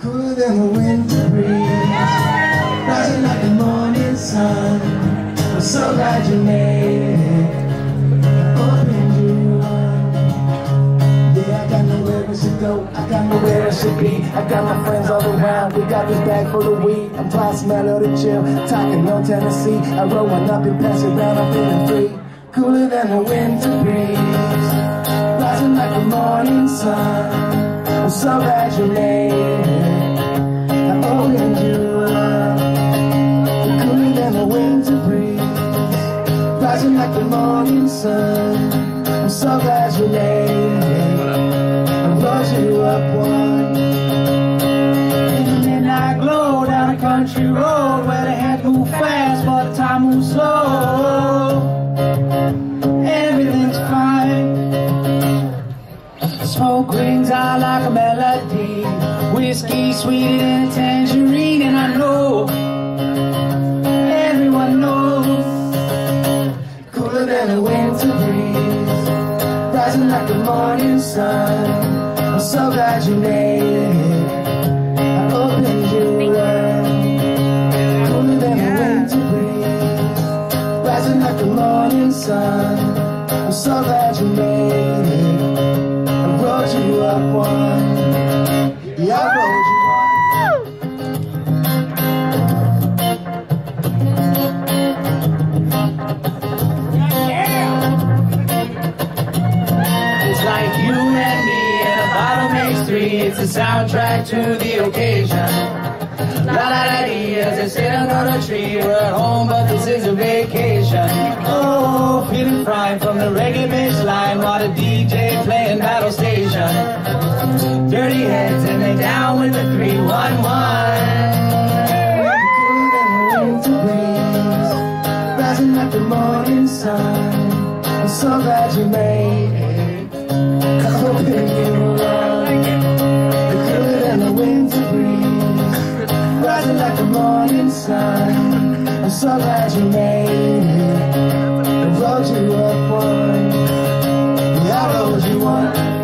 Cooler than the winter breeze, rising like the morning sun. I'm so glad you made it. I got nowhere I should go. I got nowhere I should be. I got my friends all around. We got this bag full of weed. I'm fly smell of the chill. Talking no Tennessee. I roll one up and pass it round. I'm feeling free. Cooler than the winter breeze. Rising like the morning sun. I'm so glad you made it. I opened you up. Cooler than the winter breeze. Rising like the morning sun. I'm so glad you made it. I rose you up one. In the midnight glow down a country road where the hands move fast but the time moves slow. Smoke rings out like a melody. Whiskey sweeter than a tangerine, and I know everyone knows. Cooler than a winter breeze, rising like the morning sun. I'm so glad you made it. I opened you up. Cooler than a winter breeze, rising like the morning sun. I'm so glad you made it. You up one. Yeah, I wrote you one. It's like you and me and a bottle makes three. It's a soundtrack to the occasion. La la la dee, as I sit under the tree. We're at home, but this is a vacation. Feeling from the reggae bass line while the DJ playing Battle Station. Dirty heads and they down with the 311. Rising like the morning sun. I'm so glad you made it. I hope you the cooler than the winter breeze. Rising like the morning sun. I'm so glad you made it. love.